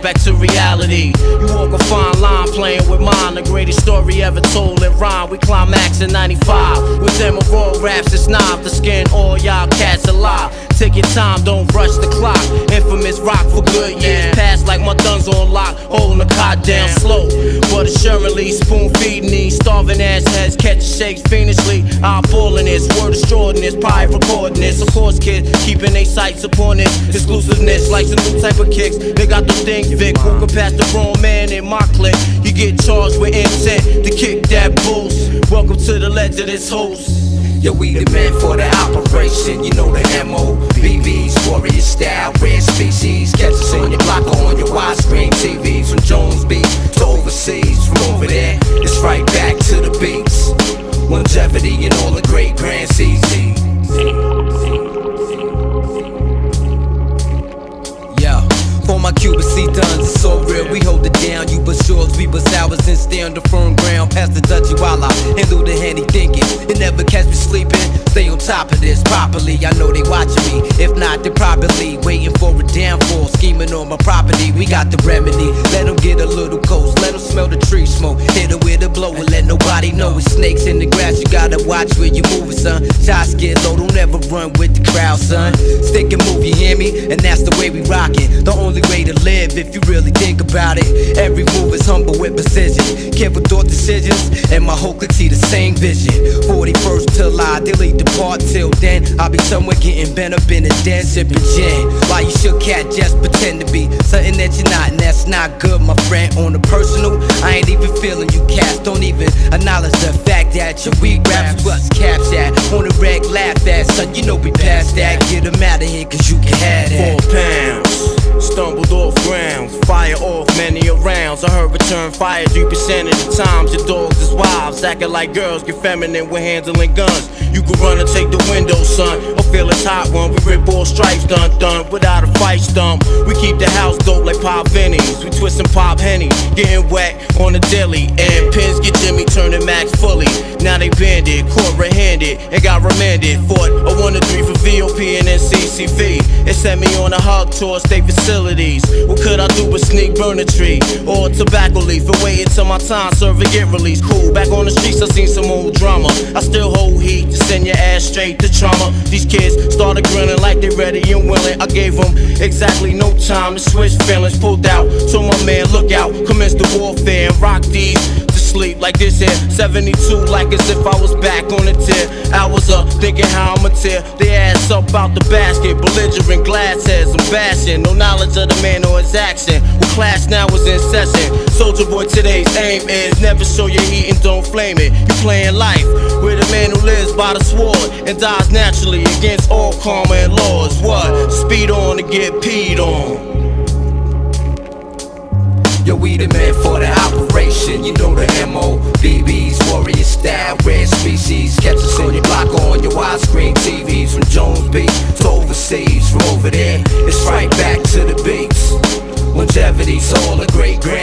to back to reality. You walk a fine line playing with mine, the greatest story ever told in rhyme. We climax in 95 with them raw raps, it's not the skin, all y'all cats alive. Take your time, don't rush the clock. Infamous rock for good years past like my guns on lock, holding the cot down slow. But assuredly, spoon feeding these starving ass heads, catch shakes fiendishly. Eyeballing this, word destroying this, probably recording this. Of course, kids keeping their sights upon this exclusiveness, like some new type of kicks. They got those things, Vic, walking past the wrong man in my clique. You get charged with intent to kick that boost. Welcome to the legend, this host. Yo, we the men for the operation, you know the MO. BB's, warrior style, rare species. Catch us overseas, down, you but yours, we but ours, and stay on the firm ground. Past the Dutchy while I handle the handy thinking. It never catch me sleeping. Stay on top of this properly. I know they watching me. If not, they probably waiting for a downfall. Scheming on my property, we got the remedy. Let them get a little close, let them smell the tree smoke. Hit Hit 'em with a blow and let nobody know it's snakes in the grass. You gotta watch where you moving, son. Shots get low, don't ever run with the crowd, son. Stick and move, you hear me? And that's the way we rock it. The only way to live if you really think about it. Every move is humble with precision. Careful thought decisions, and my whole clique see the same vision. 41st till I delete the part till then. I'll be somewhere getting bent up in a den, sipping gin. Why you should cat just pretend to be something that you're not, and that's not good, my friend. On the personal, I ain't even feeling you cats. Don't even acknowledge the fact that your weak raps what's caps at. On the reg, laugh at, son. You know we past that. Get 'em out of here, cause you can have that. Four pounds. Stumbled off grounds, fire off many a rounds. I heard return fire 3% of the times. Your dogs is wives, acting like girls, get feminine when handling guns. You can run and take the window, son, I feel it's hot one. We rip all stripes, done done, without a fight stump. We keep the house dope like pop Vinnies. We twist and pop Henny, getting wet on the daily. And pins get Jimmy turning max fully. Now they banded, caught red-handed, and got remanded. Fought a one to three for VOP and NCCV. It sent me on a hug tour state facilities. What could I do but sneak burn a tree or a tobacco leaf and wait until my time serve and get released? Cool. Back on the streets, I seen some old drama. I still hold heat to send your ass straight to trauma. These kids started grinning like they ready and willing. I gave them exactly no time to switch feelings. Pulled out, told my man, look out, commence the warfare and rock these sleep like this here. 72 like as if I was back on the tip. I was up thinking how I'ma tear the ass up out the basket. Belligerent glass heads, I'm bashing. No knowledge of the man or his action. Well, class now is incessant. Soldier boy, today's aim is never show your heat and don't flame it. You playing life with a man who lives by the sword and dies naturally against all karma and laws. What? Speed on to get peed on. Yo, we the men for the you know the MO. BB's, warrior style, rare species. Catch us on your block on your widescreen TVs. From Jones Beach to overseas, from over there, it's right back to the beats. Longevity's all a great grand.